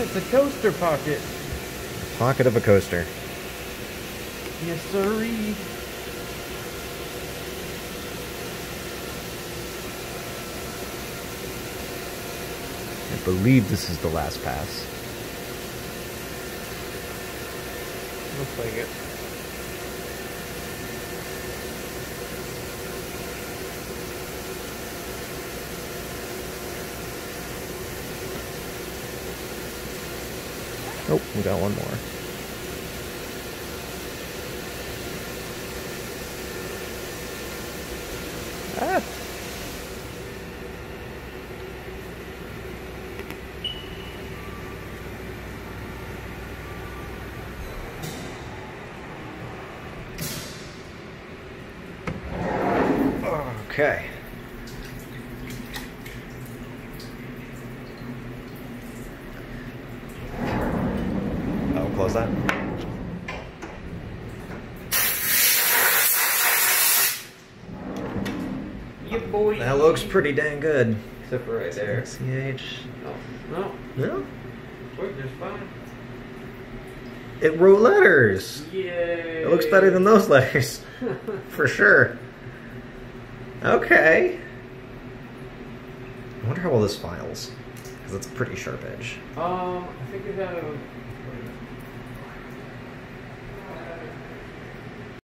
It's a coaster pocket. Pocket of a coaster. Yes, sirree. I believe this is the last pass. Looks like it. Oh, we got one more. Ah! Okay. I'll that. Yeah, boy. That looks pretty dang good. Except for right there. CH. Oh, no. No? Wait, there's fine. It wrote letters. Yay. It looks better than those letters. For sure. Okay. I wonder how well this files. Because it's a pretty sharp edge. Um, I think it had